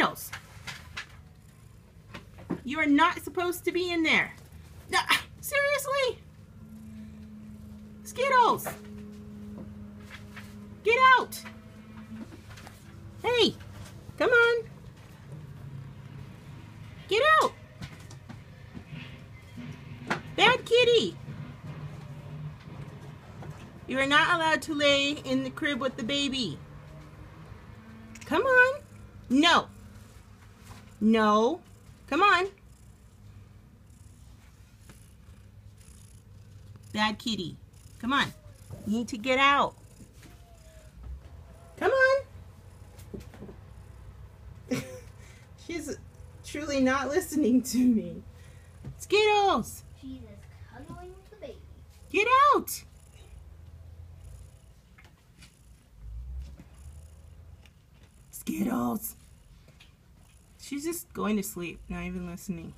Skittles. You are not supposed to be in there. No, seriously? Skittles. Get out. Hey, come on. Get out. Bad kitty. You are not allowed to lay in the crib with the baby. Come on. No. No. Come on. Bad kitty. Come on. You need to get out. Come on. She's truly not listening to me. Skittles, She is cuddling the baby. get out. Skittles. She's just going to sleep, not even listening.